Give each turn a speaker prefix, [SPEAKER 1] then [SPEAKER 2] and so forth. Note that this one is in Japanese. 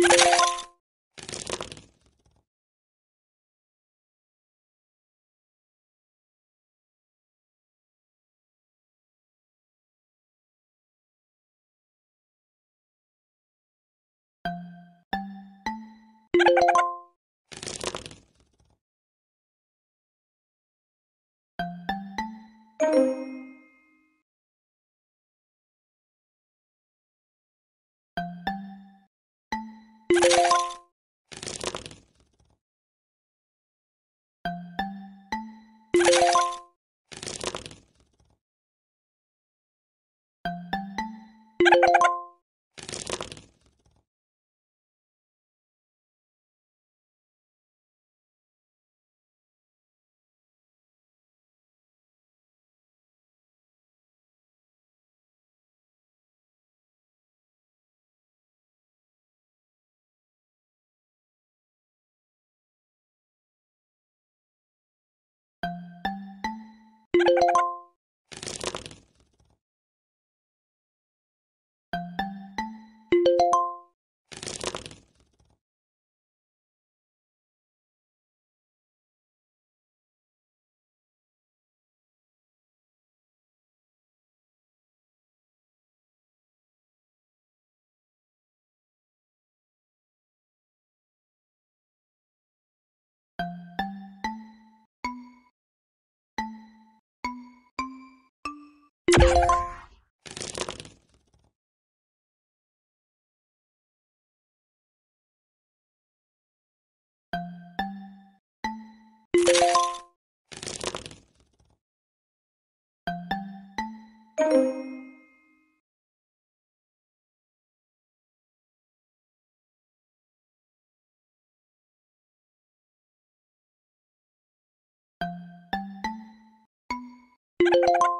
[SPEAKER 1] you you you